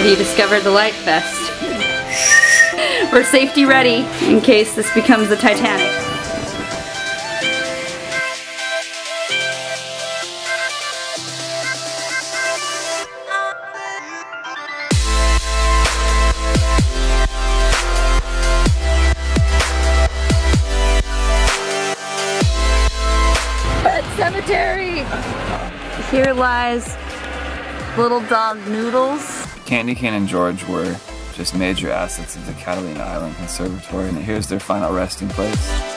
Have you discovered the light vest? We're safety ready in case this becomes the Titanic. Cemetery! Here lies little dog Noodles. Candy Cane and George were just major assets of the Catalina Island Conservancy, and here's their final resting place.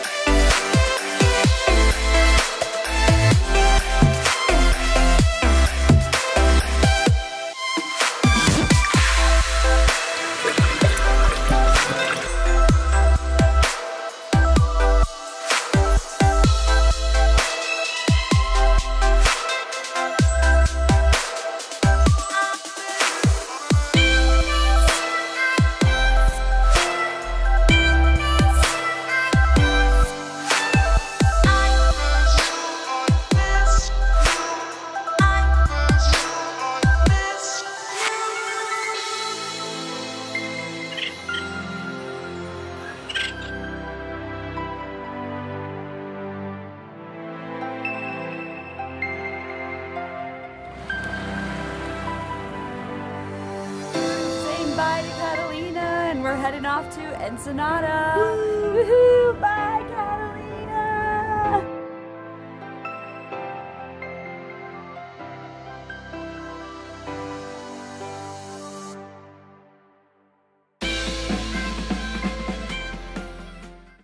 Bye, to Catalina, and we're heading off to Ensenada. Woo! Woohoo! Bye, Catalina!